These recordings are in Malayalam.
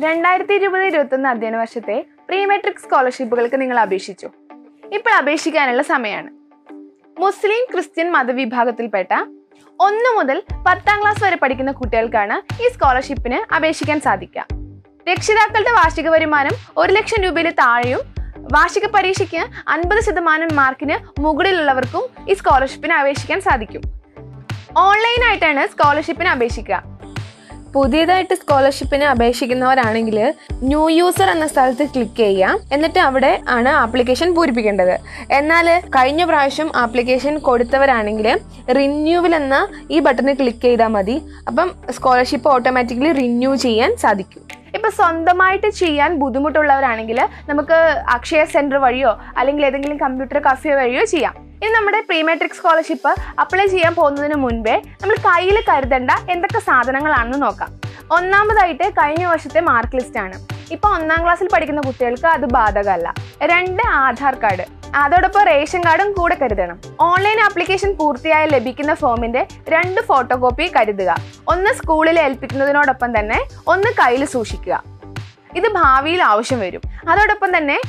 രണ്ടായിരത്തി ഇരുപത് ഇരുപത്തൊന്ന് അധ്യയന വർഷത്തെ പ്രീ മെട്രിക് സ്കോളർഷിപ്പുകൾക്ക് നിങ്ങൾ അപേക്ഷിച്ചു. ഇപ്പോൾ അപേക്ഷിക്കാനുള്ള സമയമാണ്. മുസ്ലിം ക്രിസ്ത്യൻ മതവിഭാഗത്തിൽപ്പെട്ട ഒന്ന് മുതൽ പത്താം ക്ലാസ് വരെ പഠിക്കുന്ന കുട്ടികൾക്കാണ് ഈ സ്കോളർഷിപ്പിന് അപേക്ഷിക്കാൻ സാധിക്കുക. രക്ഷിതാക്കളുടെ വാർഷിക വരുമാനം ഒരു ലക്ഷം രൂപയിൽ താഴെയും വാർഷിക പരീക്ഷയ്ക്ക് അൻപത് ശതമാനം മാർക്കിന് മുകളിലുള്ളവർക്കും ഈ സ്കോളർഷിപ്പിന് അപേക്ഷിക്കാൻ സാധിക്കും. ഓൺലൈനായിട്ടാണ് സ്കോളർഷിപ്പിന് അപേക്ഷിക്കുക. പുതിയതായിട്ട് സ്കോളർഷിപ്പിന് അപേക്ഷിക്കുന്നവരാണെങ്കിൽ ന്യൂ യൂസർ എന്ന സ്ഥലത്ത് ക്ലിക്ക് ചെയ്യാം എന്നിട്ട് അവിടെ ആണ് ആപ്ലിക്കേഷൻ പൂരിപ്പിക്കേണ്ടത്. എന്നാൽ കഴിഞ്ഞ പ്രാവശ്യം ആപ്ലിക്കേഷൻ കൊടുത്തവരാണെങ്കിൽ റിന്യൂവൽ എന്ന ഈ ബട്ടണിൽ ക്ലിക്ക് ചെയ്താൽ മതി. അപ്പം സ്കോളർഷിപ്പ് ഓട്ടോമാറ്റിക്കലി റിന്യൂ ചെയ്യാൻ സാധിക്കും. ഇപ്പൊ സ്വന്തമായിട്ട് ചെയ്യാൻ ബുദ്ധിമുട്ടുള്ളവരാണെങ്കിൽ നമുക്ക് അക്ഷയ സെന്റർ വഴിയോ അല്ലെങ്കിൽ ഏതെങ്കിലും കമ്പ്യൂട്ടർ കഫേ വഴിയോ ചെയ്യാം. ഇനി നമ്മുടെ പ്രീമെട്രിക് സ്കോളർഷിപ്പ് അപ്ലൈ ചെയ്യാൻ പോകുന്നതിന് മുൻപേ നമ്മൾ കയ്യിൽ കരുതേണ്ട എന്തൊക്കെ സാധനങ്ങളാണെന്ന് നോക്കാം. ഒന്നാമതായിട്ട് കഴിഞ്ഞ വർഷത്തെ മാർക്ക് ലിസ്റ്റ് ആണ്. ഇപ്പൊ ഒന്നാം ക്ലാസ്സിൽ പഠിക്കുന്ന കുട്ടികൾക്ക് അത് ബാധകമല്ല. രണ്ട് ആധാർ കാർഡ് അതോടൊപ്പം റേഷൻ കാർഡും കൂടെ കരുതണം. ഓൺലൈൻ ആപ്ലിക്കേഷൻ പൂർത്തിയായി ലഭിക്കുന്ന ഫോമിന്റെ രണ്ട് ഫോട്ടോ കോപ്പി കരുതുക. ഒന്ന് സ്കൂളിൽ ഏൽപ്പിക്കുന്നതിനോടൊപ്പം തന്നെ ഒന്ന് കയ്യിൽ സൂക്ഷിക്കുക. ഇത് ഭാവിയിൽ ആവശ്യം വരും. അതോടൊപ്പം തന്നെ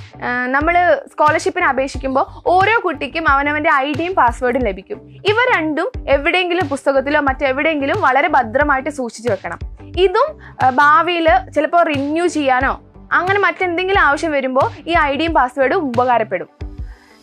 നമ്മൾ സ്കോളർഷിപ്പിന് അപേക്ഷിക്കുമ്പോൾ ഓരോ കുട്ടിക്കും അവനവന്റെ ഐ ഡിയും പാസ്വേഡും ലഭിക്കും. ഇവ രണ്ടും എവിടെയെങ്കിലും പുസ്തകത്തിലോ മറ്റെവിടെയെങ്കിലും വളരെ ഭദ്രമായിട്ട് സൂക്ഷിച്ചു വെക്കണം. ഇതും ഭാവിയിൽ ചിലപ്പോൾ റിന്യൂ ചെയ്യാനോ അങ്ങനെ മറ്റെന്തെങ്കിലും ആവശ്യം വരുമ്പോൾ ഈ ഐ ഡിയും പാസ്വേഡും ഉപകാരപ്പെടും.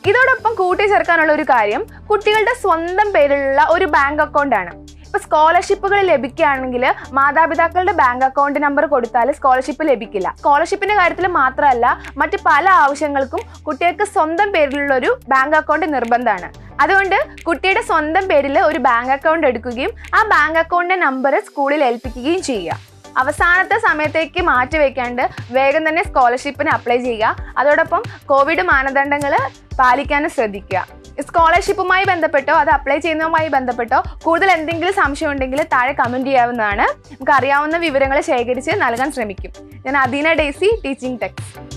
ഇതോടൊപ്പം കൂട്ടിച്ചേർക്കാനുള്ള ഒരു കാര്യം കുട്ടികളുടെ സ്വന്തം പേരിലുള്ള ഒരു ബാങ്ക് അക്കൗണ്ടാണ് ഇപ്പൊ സ്കോളർഷിപ്പുകൾ ലഭിക്കുകയാണെങ്കിൽ മാതാപിതാക്കളുടെ ബാങ്ക് അക്കൗണ്ട് നമ്പർ കൊടുത്താൽ സ്കോളർഷിപ്പ് ലഭിക്കില്ല. സ്കോളർഷിപ്പിന്റെ കാര്യത്തിൽ മാത്രമല്ല മറ്റ് പല ആവശ്യങ്ങൾക്കും കുട്ടികൾക്ക് സ്വന്തം പേരിലുള്ള ഒരു ബാങ്ക് അക്കൗണ്ട് നിർബന്ധമാണ്. അതുകൊണ്ട് കുട്ടിയുടെ സ്വന്തം പേരിൽ ഒരു ബാങ്ക് അക്കൗണ്ട് എടുക്കുകയും ആ ബാങ്ക് അക്കൗണ്ടിന്റെ നമ്പർ സ്കൂളിൽ ഏൽപ്പിക്കുകയും ചെയ്യുക. അവസാനത്തെ സമയത്തേക്ക് മാറ്റി വെക്കാണ്ട് വേഗം തന്നെ സ്കോളർഷിപ്പിന് അപ്ലൈ ചെയ്യുക. അതോടൊപ്പം കോവിഡ് മാനദണ്ഡങ്ങൾ പാലിക്കാനും ശ്രദ്ധിക്കുക. സ്കോളർഷിപ്പുമായി ബന്ധപ്പെട്ടോ അത് അപ്ലൈ ചെയ്യുന്നതുമായി ബന്ധപ്പെട്ടോ കൂടുതൽ എന്തെങ്കിലും സംശയം ഉണ്ടെങ്കിൽ താഴെ കമന്റ് ചെയ്യാവുന്നതാണ്. നമുക്ക് അറിയാവുന്ന വിവരങ്ങൾ ശേഖരിച്ച് നൽകാൻ ശ്രമിക്കും. ഞാൻ അദീന ഡേസി ടീച്ചിങ് ടെക്സ്